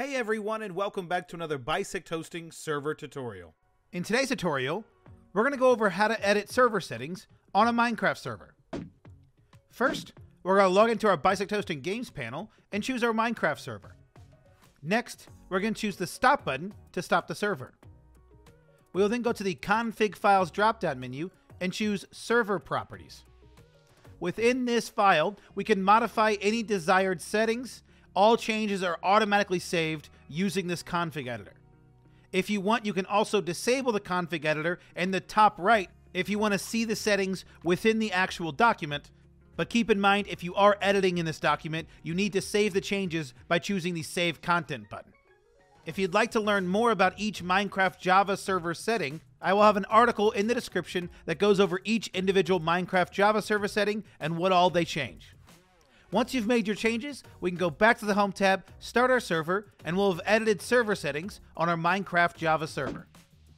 Hey everyone and welcome back to another Bisect Hosting server tutorial. In today's tutorial, we're going to go over how to edit server settings on a Minecraft server. First, we're going to log into our Bisect Hosting Games panel and choose our Minecraft server. Next, we're going to choose the Stop button to stop the server. We will then go to the Config Files drop-down menu and choose Server Properties. Within this file, we can modify any desired settings. All changes are automatically saved using this config editor. If you want, you can also disable the config editor in the top right if you want to see the settings within the actual document. But keep in mind, if you are editing in this document, you need to save the changes by choosing the Save Content button. If you'd like to learn more about each Minecraft Java server setting, I will have an article in the description that goes over each individual Minecraft Java server setting and what all they change. Once you've made your changes, we can go back to the Home tab, start our server, and we'll have edited server settings on our Minecraft Java server.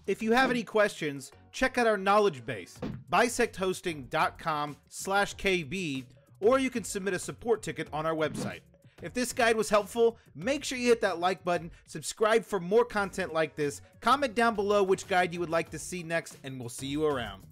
If you have any questions, check out our knowledge base, bisecthosting.com slash kb, or you can submit a support ticket on our website. If this guide was helpful, make sure you hit that like button, subscribe for more content like this, comment down below which guide you would like to see next, and we'll see you around.